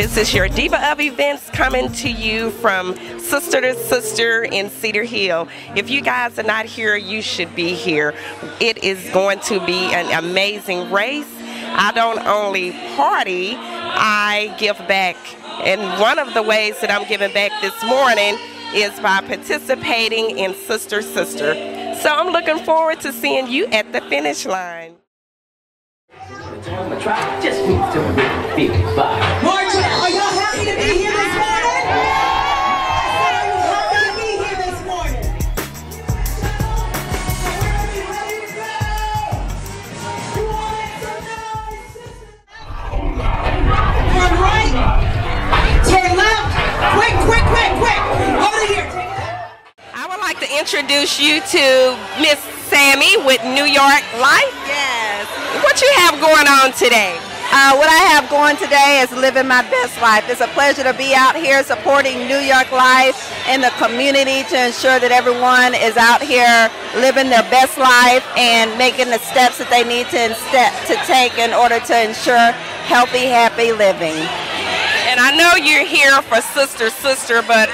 This is your Diva of Events coming to you from Sister to Sister in Cedar Hill. If you guys are not here, you should be here. It is going to be an amazing race. I don't only party, I give back. And one of the ways that I'm giving back this morning is by participating in Sister Sister. So I'm looking forward to seeing you at the finish line. Introduce you to Miss Sammie with New York Life. Yes. What you have going on today? Uh, what I have going today is living my best life. It's a pleasure to be out here supporting New York Life in the community to ensure that everyone is out here living their best life and making the steps that they need to, to take in order to ensure healthy, happy living. And I know you're here for Sister Sister, but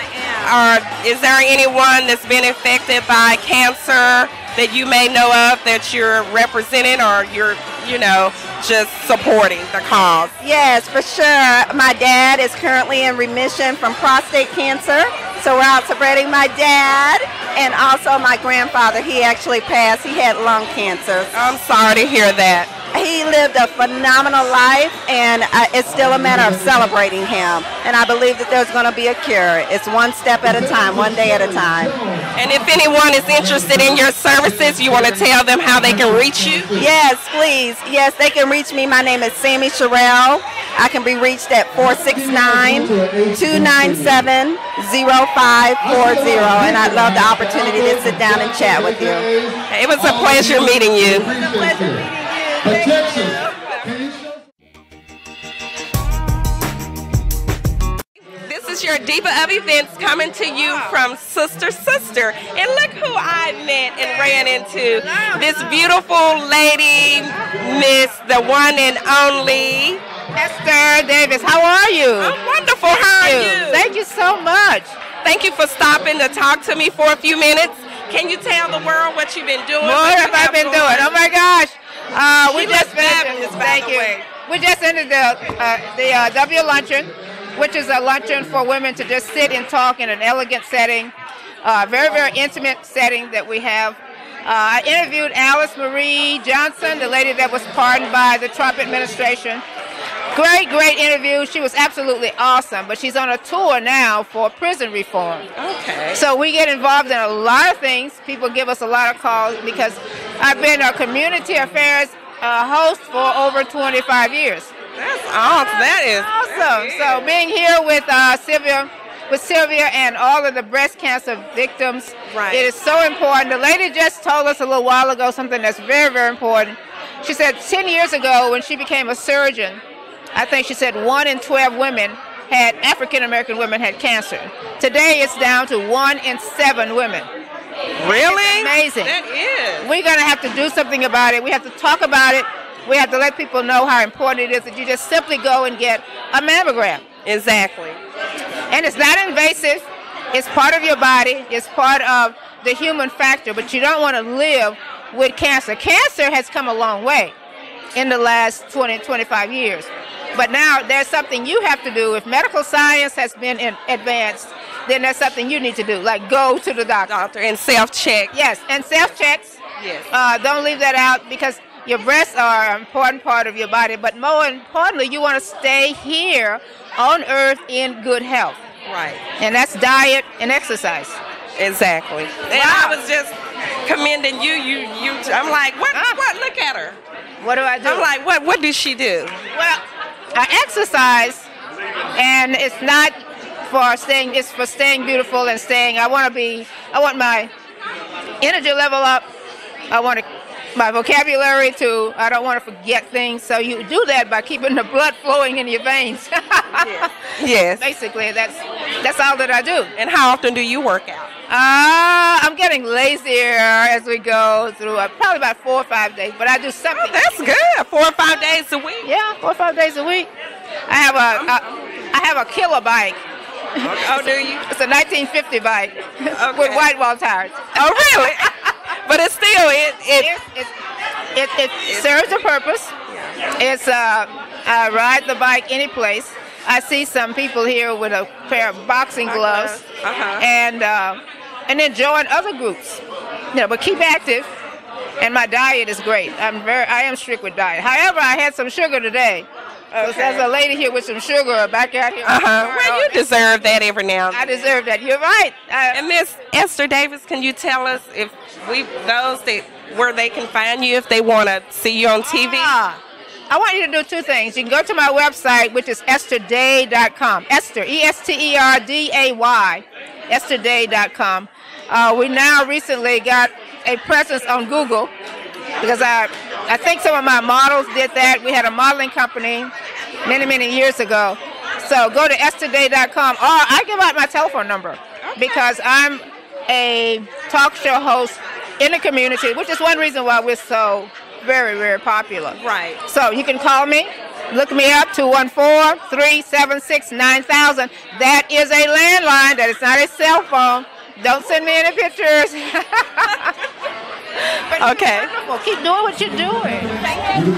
is there anyone that's been affected by cancer that you may know of that you're representing or you're, you know, just supporting the cause? Yes, for sure. My dad is currently in remission from prostate cancer. So we're out celebrating my dad and also my grandfather. He actually passed. He had lung cancer. I'm sorry to hear that. He lived a phenomenal life, and uh, it's still a matter of celebrating him. And I believe that there's going to be a cure. It's one step at a time, one day at a time. And if anyone is interested in your services, you want to tell them how they can reach you? Yes, please. Yes, they can reach me. My name is Sammie Sherrill. I can be reached at 469-297-0540. And I'd love the opportunity to sit down and chat with you. It was a pleasure meeting you. Is your Diva of Events coming to you from Sister Sister. And look who I met and ran into. This beautiful lady, Miss the one and only. Ester Davis, how are you? I'm wonderful. How are you? Thank you so much. Thank you for stopping to talk to me for a few minutes. Can you tell the world what you've been doing? What have I been doing? Oh my gosh. Uh, we just fabulous, Thank you. way. We just ended the uh, the uh, W luncheon, which is a luncheon for women to just sit and talk in an elegant setting, uh, very very intimate setting that we have. Uh, I interviewed Alice Marie Johnson, the lady that was pardoned by the Trump administration. Great, great interview. She was absolutely awesome. But she's on a tour now for prison reform. Okay. So we get involved in a lot of things. People give us a lot of calls because I've been a community affairs uh, host for over 25 years. That's awesome. That is Awesome. So being here with uh, Sylvia, with Sylvia and all of the breast cancer victims, Right. it is so important. The lady just told us a little while ago something that's very, very important. She said 10 years ago when she became a surgeon, I think she said one in 12 women had African American women had cancer. Today it's down to one in seven women. really amazing. That is. We're going to have to do something about it. We have to talk about it. We have to let people know how important it is that you just simply go and get a mammogram. Exactly. And it's not invasive. It's part of your body. It's part of the human factor. But you don't want to live with cancer. Cancer has come a long way in the last 20, 25 years. But now there's something you have to do. If medical science has been in advanced, then there's something you need to do, like go to the doctor. Doctor and self check. Yes, and self checks. Yes. Uh, don't leave that out because your breasts are an important part of your body. But more importantly, you want to stay here on earth in good health. Right. And that's diet and exercise. Exactly. And I was just commending you. You. You. I'm like, what? Ah. What? Look at her. What do I do? I'm like, what? What does she do? well, I exercise, and it's not for staying. It's for staying beautiful and staying. I want to be. I want my energy level up. I want to, my vocabulary to. I don't want to forget things. So you do that by keeping the blood flowing in your veins. Yes. Basically, that's that's all that I do. And how often do you work out? Uh, I'm getting lazier as we go through. Uh, probably about four or five days, but I do something. That's good. Four or five days a week. Yeah, four or five days a week. I have a, a I have a killer bike. Oh, do you? It's a 1950 bike with white wall tires. Oh, really? but it's still it it It, it, it, it serves a purpose. It's uh, I ride the bike any place. I see some people here with a pair of boxing gloves uh-huh. and uh, and then join other groups. You know, but keep active. And my diet is great. I'm very I am strict with diet. However, I had some sugar today. So there's a lady here with some sugar back out here. Uh-huh. Well, you deserve that every now and I deserve that. You're right. I, And Miss Ester Davis, can you tell us if we those that where they can find you if they want to see you on TV? Ah, I want you to do two things. You can go to my website, which is esterday.com. Ester, E S T E R D A Y, esterday.com. Uh, we now recently got a presence on Google because I, I think some of my models did that. We had a modeling company many, many years ago. So go to esterday.com or I give out my telephone number because I'm a talk show host in the community, which is one reason why we're so very, very popular. Right. So you can call me, look me up, 214-376-9000. That is a landline, that is not a cell phone. Don't send me any pictures. But Okay. wonderful. Keep doing what you're doing. You